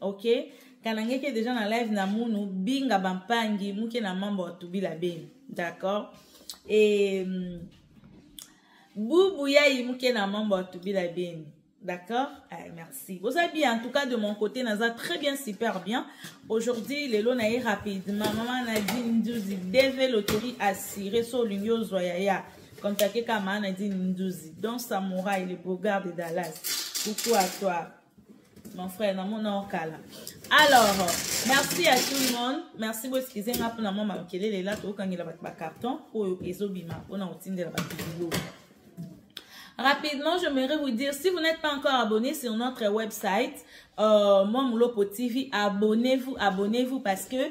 ok kanangeke deja na live na munu binga bampangi muke na mambo ya tubila beni d'accord e bubu yayi muke na mambo ya tubila beni D'accord eh, Merci. Vous avez bien, en tout cas de mon côté, Naza très bien, super bien. Aujourd'hui, les lots est rapide. Ma maman Nadine Ndouzi, DV Loterie assurée, sur l'Union Zoyaya. Contactez Kama Nadine Ndouzi, dans Samouraï, le beau gars de Dallas. Coucou à toi. mon frère namona yo kala alors merci à tout le monde merci boeskize nga mpona mwa makelele la tokokangela bato bacarton oyo ezobima mpona kotindela bato video Rapidement, j'aimerais vous dire, si vous n'êtes pas encore abonné sur notre website, euh, Momulopo TV, abonnez-vous, abonnez-vous parce que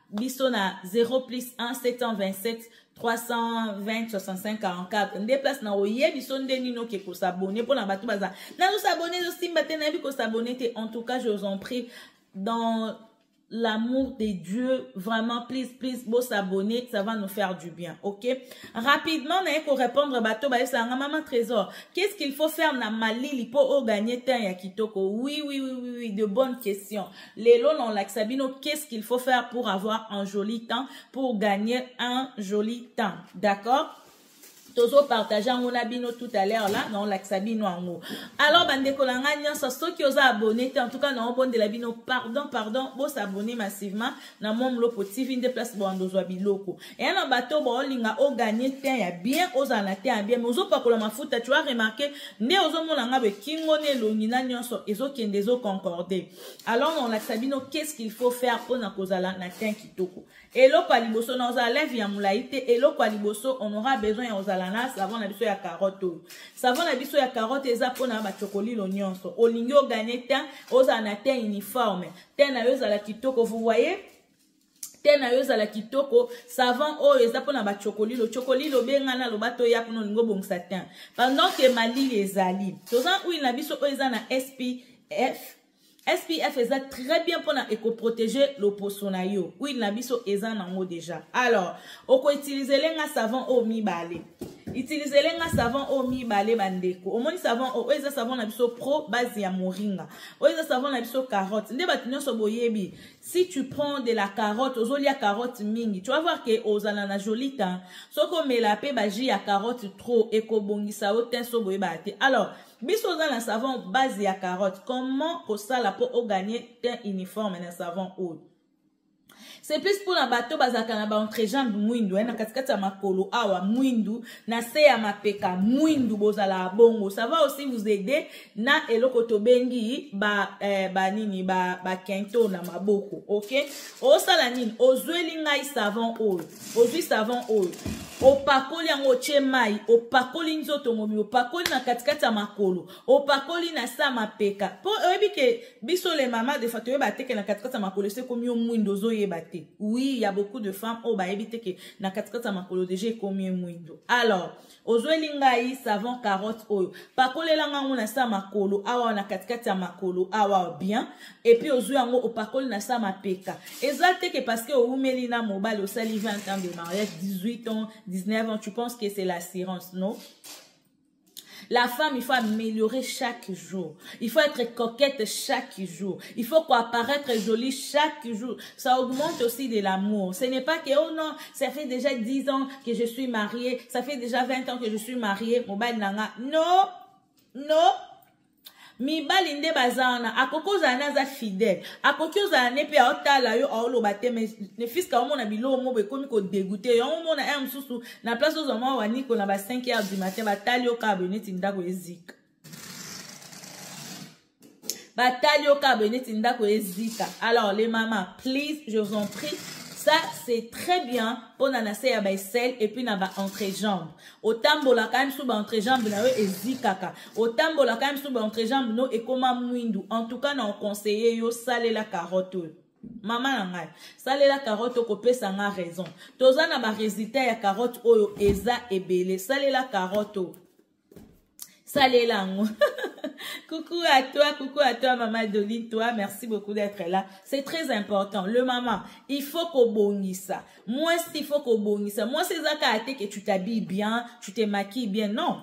biso na 0 plus 1 727 320 65 44 nde place na oye biso nde nini oke kosabone mpo na bato baza nazosabone ezosimba te nayebi kosabone te en tout cas je vous en prie dans l'amour de Dieu, vraiment, please, please, beau s'abonner, ça va nous faire du bien, ok? Rapidement, on a qu'on répondre à bateau, bah, ça, maman trésor, qu'est-ce qu'il faut faire na malili pour gagner temps ya kitoko? Oui, oui, oui, oui, oui, de bonnes questions. Lelo na olakisa bino qu'est-ce qu'il faut faire pour avoir un joli temps, pour gagner un joli temps. D'accord? tozopartage yango na bino tout à l'heure la naolakisa bino yango alors bandeko na ngai nyonso soki oza abonne te en tout cas naobondela bino pardon pardon bosabonne massivement na mwa moloko tv nde place boanda ozwa biloko eya na bato baolinga ogagne te ya bien ozala na te ya bien mais ozopakola mafuta tu as remarqué nde ozomona ngai boye kingo na elongi na nyonso ezokende ezoconcorde alors na olakisa bino qu'est ce qu'il faut faire mpo na kozala na tin kitoko eloko ya liboso na ozala leve ya molai te eloko ya liboso on aura besoin ya ozala na savon na biso ya carotte oyo savon na biso ya carotte eza mpo na bacokolilo nyonso olingi oganye tin ozala na tin uniforme tin na yo ezala kitoko vous voyez te na yo ezala kitoko savant oyo eza mpona bacokolilo cokolilo obenga na loba toya kuna olingi obongisa te pendant ke malili ezali toza huile na biso oyo eza na spf spf eza très bien mpona ekoprotege loposo na yo huile na biso eza nango deja alors okoutilisele nga savant oyo mibale utilisele nga savon oyo mibale bandeko omoni savon oyo eza savon na biso pro base ya moringa oyo eza savon na biso carotte nde bato nyonso boyebi si tu prends de la carotte ozolia carotte mingi tu vas voir ke ozala na joli teint soki omela mpe baji ya carotte trop ekobongisa yo teint so boyebaka te alors biso oza na savon base ya carotte comment kosala mpo ogagne teint uniforme na savon oyo c'est plus mpo na bato bazalaka na baentrejambe mwindu na katikati ya makolo awa mwindu na se ya mapeka mwindu bozalaka bongo ça va aussi vous aider na eloko tobengi ba eh, ba nini ba ba kento na maboko ok osala nini ozweli ngai savon oyo ozwi savon oyo opakoli yango otye mai opakoli nzoto ngomi opakoli na katikati ya makolo opakoli na sa mapeka mpo oyebi ke biso le mama defa toyeba te ke na katikati ya makolo esi ekomi yo mwindo ozoyeba te oui ya beaucoup de femmes oyo bayebi te ke na katikati ya makolo deja ekomi ye mwindo alors ozweli ngai savon carotte oyo pakolela ngango na sa makolo awa na katikati ya makolo awa bien epuis ozwi yango opakoli na sa mapeka eza te ke parceke owumeli na mobali osali 20 ans de mariage 18 ans 19 ans tu penses que c'est l'assurance non La femme, il faut améliorer chaque jour. Il faut être coquette chaque jour. Il faut apparaître jolie chaque jour. ça augmente aussi de l'amour. Ce n'est pas que, oh non, ça fait déjà 10 ans que je suis mariée, ça fait déjà 20 ans que je suis mariée, mobile nanga. Non, non. mibali nde baza wana akoki ozala na aza fidèle akoki ozala ne mpe aotala yo aoloba te mai nefiske aomona biloko moko ekomi kodegoute yo omona ere mosusu na place ozwa mwa waniko na ba 5 heure du matin batali yo kaka boye neti ndako ezika batali yo kaka boye neti ndako ezika alors les mama please je vous en prie ça c'est très bien mpona na se ya baesele epuis na baentrejambe otambolaka ye mosusu baentrejambe na yo ezikaka otambolaka ye mosusu baentrejambe no ekoma mwindu en tout cas na oconseille yo salela carotte oyo mama na ngai salela carotte okopesa nga raison toza na baresultat ya carotte oyo eza ebele salela carotte oyo salela yango coucou à toi coucou à toi maman Dolly toi merci beaucoup d'être là c'est très important le maman il faut kobongisa moi il faut kobongisa moi c'est ça ate que tu t'habilles bien tu te maquilles bien non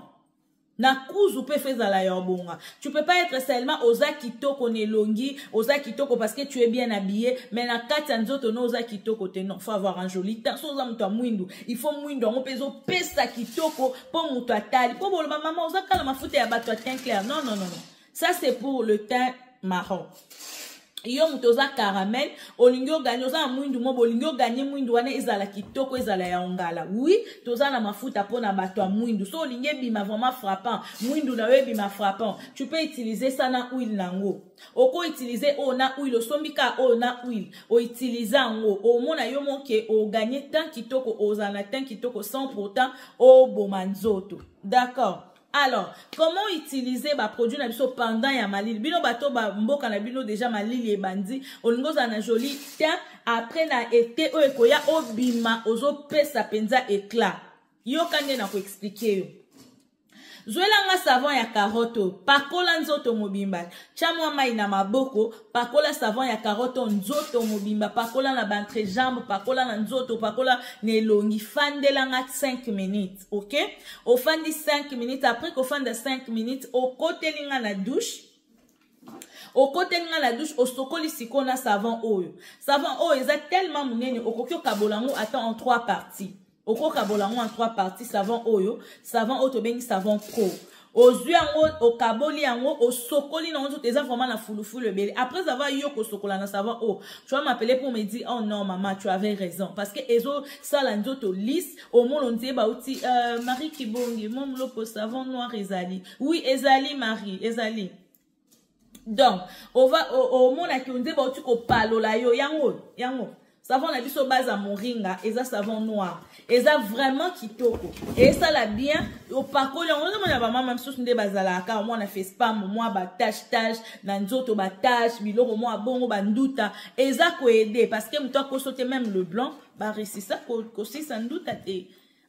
na kuzu mpe fe ezala ya bonga tu peux pas être seulement oza kitoko na elongi oza kitoko parce que tu es bien habillé mais na kati ya nzoto no oza kitoko te non faut avoir un joli temps so oza moto ya mwindu il faut mwindu yango mpe ezopesa kitoko po moto atali po boloba mama oza kala mafuta ya bato ya teint clair non non non non ça c'est pour le teint marron yo moto oza caramel olingi oganye oza na mwindu mo bolingi oganye mwindu wana ezala kitoko ezala ya ongala wi toza na mafuta mpo na bato ya mwindu so olingi ebima vraiment frappant mwindu na yo ebima frappant tu peux utiliser ça na huile na yango oko utilize oyo na huile osombi ka oyo na huile outilize yango omona yo moke oganye tan kitoko ozala na tan kitoko sans pourtant oboma nzoto d'accord alors comment utiliser baproduit na biso pendant ya malili bino bato bamboka na bino deja malili ebandi olingi ozala na joli tein après na ete oyo ekoya obima ozopesa mpenza eclat yoka nde na koexplike yo zwela nga savon ya karoto pakola nzoto mobimba tya mwa mai na maboko pakola savon ya karoto nzoto mobimba pakola na bantrejambe pakola na nzoto pakola na elongi fandela nga 5 minutes ok ofandi 5 minutes après kofanda 5 minutes okoteli nga na douche okoteli nga na douche osokoli sikoyo na savon oyo savon oyo eza tellement monene okoki okabola yango ata en 3 parties okokabola yango en trois parties savon oyo savon oyo tobengi savon pro ozwi yango okaboli yango osokoli nango nzoto eza vraiment na fulufulu ebele après avoir yo kosokola na savon o oh, tu as m'appele pour me dire oh non mama tu avais raison parce que ezosala nzoto lise omolo nzie bauti euh, marie kibongi momlopo savon noir ezali oui ezali marie ezali donc ova omona ke nzemba oti kopalola yo yango yango savon na biso baza moringa eza savon noir eza vraiment kitoko esala bien opakoli yango ozomona bamama misusu nde bazalaka mwa na fespam mwa batache tache na nzoto batache biloko mwa bongo banduta eza koede parce que moto akoso te meme le blanc baresisa kosisa nduta te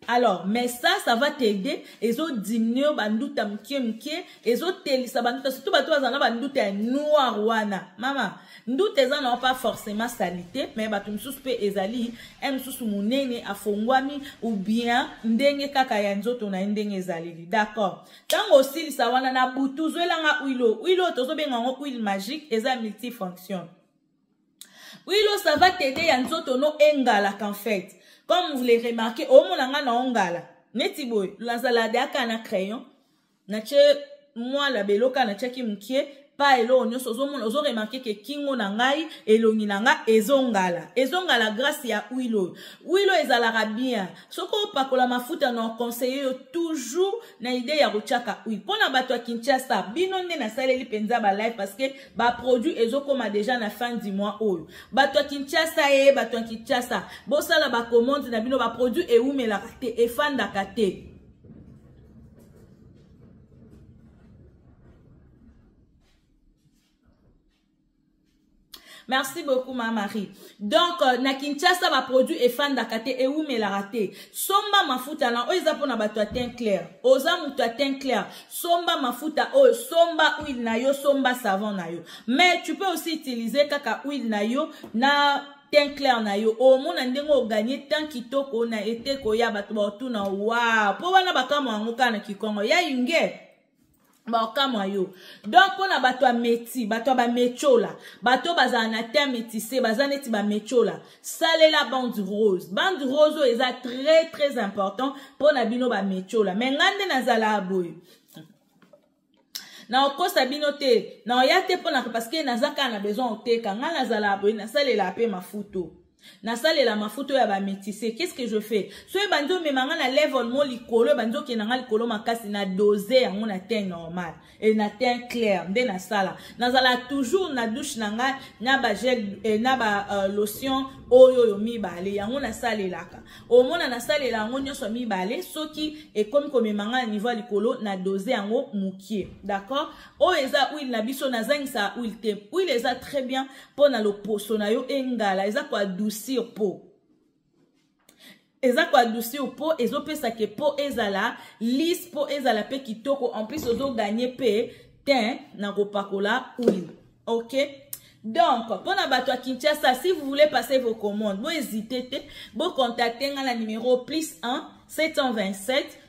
alors mais ça ça va t'aider ezo diminuer banduta moke moke ezotelisa banduta surtout bato bazala na banduta ya noir wana mama nduta eza nao pas forcément salite mais bato mosusu mpe ezali e mosusu monene afongwami ou bien ndenge kaka ya nzoto na ye ndenge ezaleli d'accord ntango osilisa wana na butu zwelanga huilo huilo tozobenga yango huile magique eza multifonction wilo ça va t'aider ya nzoto no engalaka en fait comme vous les remarquez omona nga na ongala neti boye nazala deaka na crayon natye mwa labelo ka natyaki mokie pa eloko nyonso ozomona ozoremarke ke kingo na ngai elongi na ngai ezongala ezongala grâce ya huile oyo huile oyo ezalaka bien soki opakola mafuta na oconseille yo toujours na idee ya kotyaka huile mpo na bato ya kinshasa bino nde nasaleli mpenza balive parce que baproduit ezokoma deja na fin du mois oyo bato ya kinshasa ye bato ya kinshasa bosala bacommande na bino baproduit ewumelaka te efandaka te merci beaucoup ma marie donc euh, na kinshasa baproduit efandaka te ewumelaka te somba mafuta na oyo eza mpona bato ya tein clair oza moto ya tein clair somba mafuta oyo somba huile na yo somba savon na yo mais tu peux aussi utiliser kaka huile na yo na tein clair na yo omona ndenge oganye tan kitoko na eteko ya bato baotuna wa mpo wana bakamwa yango kaka na kikongo ya inge baokamwa yo donc mpo na bato ya meti bato ya bametiola bato oyo bazala na te metise baza neti bametiola salela bande rose bande rose oyo eza très très important mpo na bino bametiola me ngai nde nazalaka boye nakokosa bino te naoya te mpo na parceke naza kaka na besoin oteka ngai nazalaka boye nasalelaka mpe mafuto nasalela mafuta oyo ya bametise qu'est ce que je fais so ebandi omema ngai na level mo likolo ebandi okenda ngai likolo makasi na dose yango na teint normal e na teint clair nde nasala nazala toujours na douche na ngai na bagel eh, na ba uh, lotion oyo oyo mibale yango nasalelaka omona nasalela yango nyonso mibale soki ekomi komema ngai na niveau ya likolo na dose yango mokie d'accord oyo eza huile na biso nazangisa huile te huile eza très bien mpo na loposo na yo engala eza koadoucir po eza koadoucir po ezopesa ke po ezala lise po ezala mpe kitoko en plus ozoganye mpe tin na kopakola huile ok donc mpo na bato ya kinshasa si vous voulez passer vos commandes bohésite te bocontacte ngai na numero plus 1 727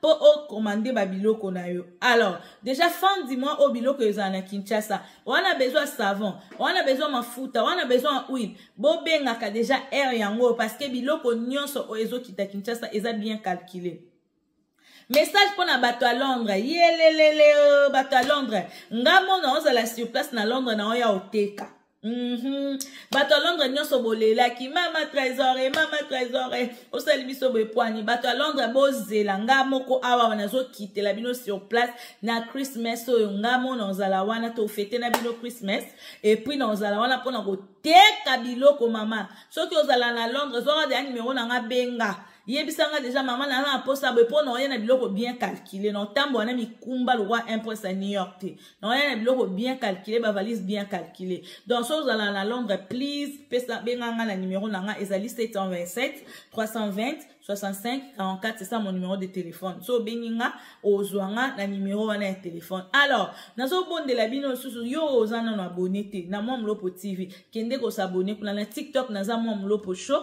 po o commande ba biloko na yo alors déjà fin du mois oyo biloko ezala na kinshasa wana besoin savon wana besoin mafuta wana besoin huile bobengaka déjà aire yango oyo parce que biloko nyonso oyo ezokita kinshasa eza bien calcule message mpo na bato ya londres yelelele bato ya londres nga mona ozala sur place na londres na oya oteka Mm -hmm. bato ya londres nyonso bolelaki mama trésore mama trésore osali biso bepwani bato ya londres bozela nga moko awa wana azokitela bino sur place na christmas oyo nga mona ozala wana tofete na bino christmas epuis na ozala wana mpona koteka biloko mama soki ozala na londres zwaka deya nimero na nga benga yebisa nga deja mama na nga na mposa boye mpo na oye na biloko bien calcule na otambola na mikumba lokwa impres ya new york te naoya na biloko bien calcule bavalise bien calcule donc so ozala na londres please pesa benga nga na numero na nga ezali 727 320 65 44 c'est ça mon numéro de téléphone so obengi nga ozwa nga na numero wana ya téléphone alors nazobondela bino lisusu yo oza nano abone te na mwa mlopo tv kende kosabone kuna na tiktok naza mwa mlopo show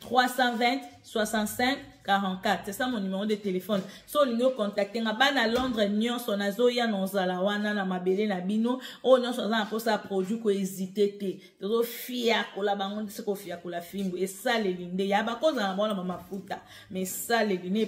320 65 44 c'est ça mon numéro de téléphone so olingi ocontacte nga bana londres nyonso nazoya na ozala wana na mabele na bino oyo nyonso aza na mposa ya produit kohésite te tozofiakola bango ndisi kofiakola fimbu esaleli nde ya bakozala na bango na bamafuta ma esaleli na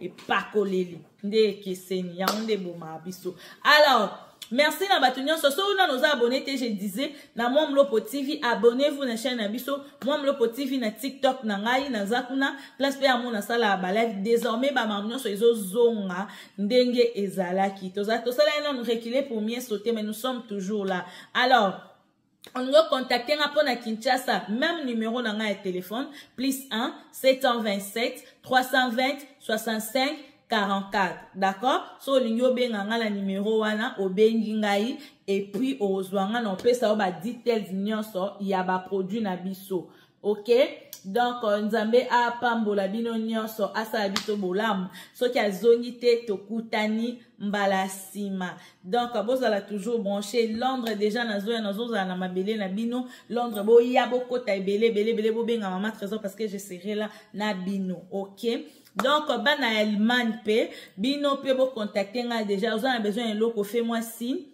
epakoleli nde ekeseni yango nde ebomaa biso alors merci na bato nyonso soki nano oza abonne te je disais na mwa mlopo tv abonnez vous na chaîne na biso mwa mlopo tv na tiktok na ngai naza kuna place mpe yango nasalaka balive désormais bamamo nyonso ezozonga ndenge ezalaki tosalaki nano recule pour mieso te mais nous sommes toujours là alors olingi ocontacte nga mpo na kinshasa meme numero na ngai ya telefone plus 1 727 320 65 44 d'accord so olingi obenga ngai na numero wana obengi ngai epuis ozwa ngai na opesa yo badetails nyonso ya baproduit na biso ok donc euh, nzambe apambola bino nyonso asala biso bolamu soki azongi te tokutani mbala nsima donc bozala toujours branche londres déjà nazoya nazozala na mabele na bino londres boya bokota ebele ebele ebele bobenga mama trésor parce que je serai là na bino ok donc bana ya allemagne mpe bino mpe bocontacte ngai déjà oza na besoin ya eloko fait moi signe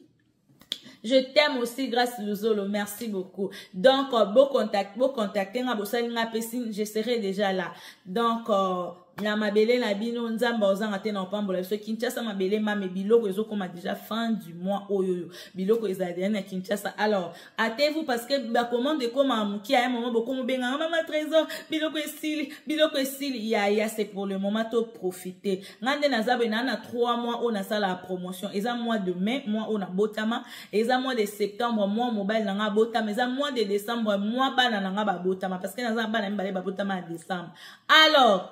Je t'aime aussi grâce Luzolo, merci beaucoup. Donc, euh, beau contact, beau contacter nga bosali nga pesine, je serai déjà là. Donc, euh, na mabele na bino nzambe ozanga te na opambola biso kinshasa mabele mame biloko ezokoma déjà fin du mois oyo oyo biloko ezala deja na kinshasa alors atez-vous parce que bacommande ekoma moke ya mama bokomi obenganga mama trésor biloko esili biloko esili yaya c'est pour le moment to profiter nga nde naza boye naa na 3 mois oyo nasalaka promotion eza mois de mai mois oyo nabotama eza mois de septembre mois mobali na nga abotama eza mois de décembre mois bana na nga babotama parce que naza na bana mibale babotama na décembre alors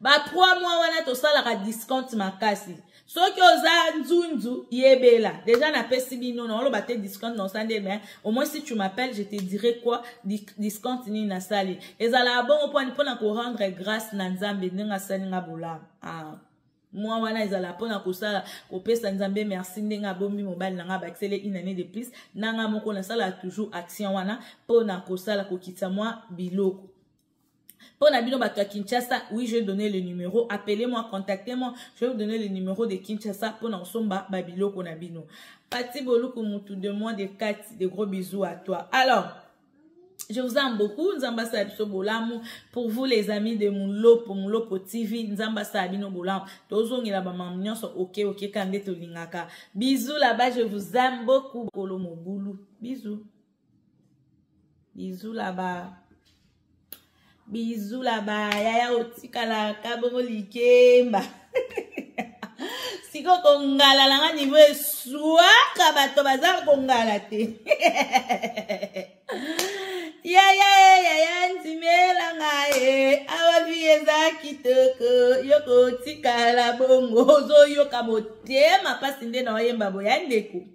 ba 3 mois wana tosalaka discount makasi soki oza nzunzu yebela deja napesi bino naoloba te discount na osande me au moins si tu m'appelles je te dirai quoi discount nini nasali ezalaka bongo mponi mpo na korendre grâce na nzambe ndenge asali nga bolamu ah. mwa wana ezala mpona kosala kopesa nzambe merci ndenge abombi mobali na ngai abakisele une année de plus na ngai moko nasalaka toujours action wana mpo na kosala kokitisa mwa biloko Pour la bino bato à Kinshasa, oui, je vais donner le numéro. Appelez-moi, contactez-moi. Je vais vous donner le numéro de Kinshasa pour na somba babilo kona bino. Pati Boluku Moutou de moi de Kati, de gros bisous à toi. Alors, je vous aime beaucoup. Nzamba Sabiso Bolamu. Pour vous, les amis de Moulopo, Moulopo TV, Nzamba Sabino Bolamu. Tozo ngila ba mamnyon so ok, ok, kande to lingaka. Bisous là-bas, je vous aime beaucoup. Kolo Moboulou. Bisous. bisous là-bas bisous là-bas yaya otikala ka bongo likemba sikoyo kongala na nga niveau eswaka bato baza kongala te yaya yaya ndimela nga ye awa vi eza kitoko yo kotikala bongo ozoyoka motema mpasi nde na oyemba boya ndeko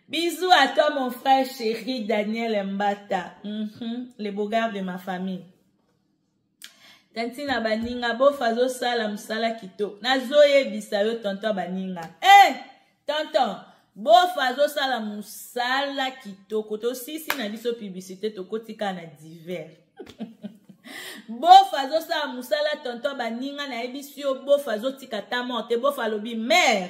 Bisous à toi mon frère chéri Daniel Mbata. Mm -hmm. Le beau gars de ma famille. Tantina baninga bofa azosala mosala kitoko. Nazoyebisa yo tonton baninga. Eh hey, tonton bofa azosala mosala kitoko. Tosisi na biso publicité tokotika na divers. bofa azosala mosala tonton baninga nayebisi yo bofa azotika ta morte bofa alobi mare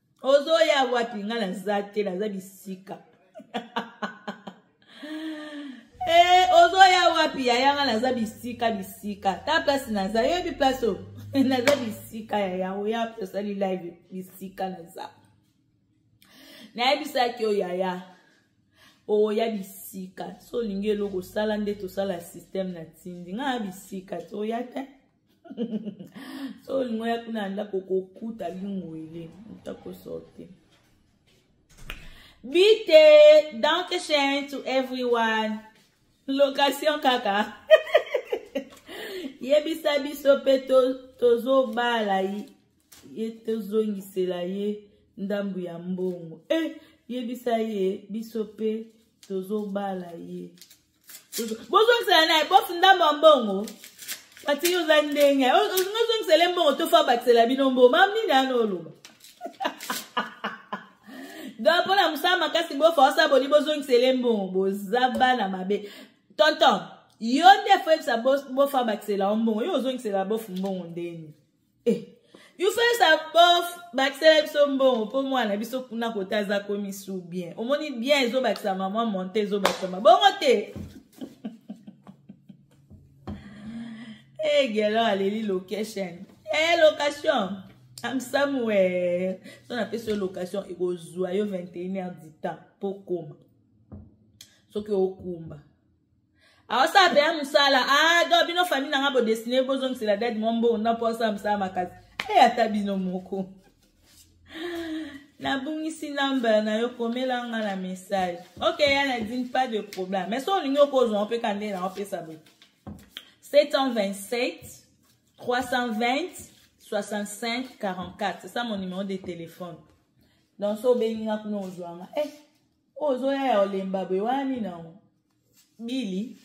ozoya wapi nga naza te naza bisika ee eh, ozoya wapi yaya nga naza bisika bisika ta place naza yoyebi place o naza bisika yaya oya mpe osali live bisika naza nayebisaki yo yaya oya bisika so olingi eloko osala nde tosala systeme na tindi nga ya bisika te oya te so olingo ya kuna ya ndako kokuta lingoile utakosorte bite donc chain to everyone location kaka yebisa biso mpe tozobala to ye tozongisela ye ndambu ya mbongo e eh, yebisa ye biso mpe tozobala ye bozongisela naye bof ndambo ya mbongo batiki oza ndenge ozinga ozongisela ye mbongo tofa bakisela bino mbongo mam nini ana oloba donc mpo na mosala makasi bofa osala boli bozongisela ye mbongo boza bana mabe tonton yo nde fo yebisa bofa bakisela yo mbongo yo ozongisela bof mbongo ndeni eh. you first above bakisela biso mbongo mpo mwana biso kuna kota aza komi su bien omoni bien ezobakisa mama monte ezobakisa mabongo te egelo eh, aleli location hey, eh, location am samuel so napesi yo location ekozwa yo 21 heure du temps mpo okoma soki okumba awasala mpenza mosala ah, do bino famille na nga bodesine bozongisela dadi mwa mbongo na mpo asala mosala makasi e eh, ata bino moko nabungisi number na yo komela nga na message ok ya na dine pas de problème mais so olingi okozwa mpe ka nde na opesa boye 727 320 65 44 c'est ça mon numéro de téléphone donc so obengi nga kuna ozwanga e eh, ozoya ya olemba boye wana nini yango Billy.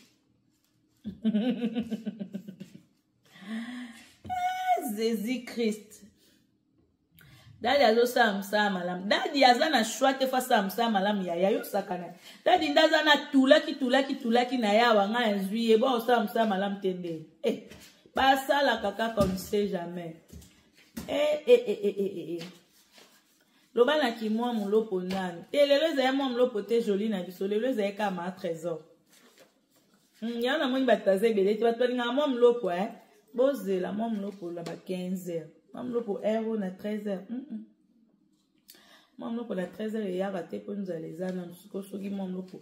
Jésus Christ. dadi azosala mosala malamu dadi aza na shwa te fasala mosala malamu yaya yosakana dadi nde aza na tulaki tulaki tulaki na ye awa ngai azwi ye bon osala mosala malamu te nde eh, basalaka kaka on sait jamais eh, eh, eh, eh, eh, eh. eh. loba na kimwa mulopo nanu te lelo ezali mwa mulopo te joli na biso lelo ezali kaka ma trésor hmm, yango namoni bato baza ebele te bato balingaka mwa mulopo e eh? bozela mwa mulopo na ba 15 heure mwa mulopo heure oyo na 13 heure mm -mm. mwa mulopo na 13 heure eyaka te mpo nzala eza nanu sikoyo soki mwa mulopo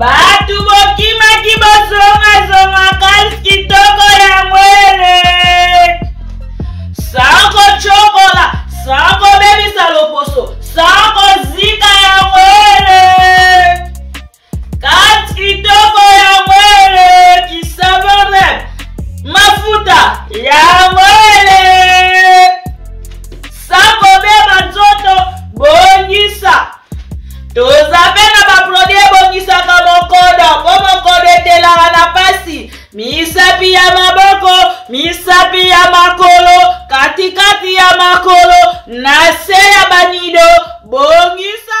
Batu bokimaki bozongazonga kasi kitoko yango eleki sans kocokola sans kobebisa loposo sans kozika yango eleki kasi kitoko yango eleki savone mafuta yango eleki sans kobeba nzoto bongisa toza mpe na baproduit ebongisaka mokodo mpo mokodo etelaka na mpasi misapi ya maboko misapi ya makolo katikati ya makolo na se ya banido bongisa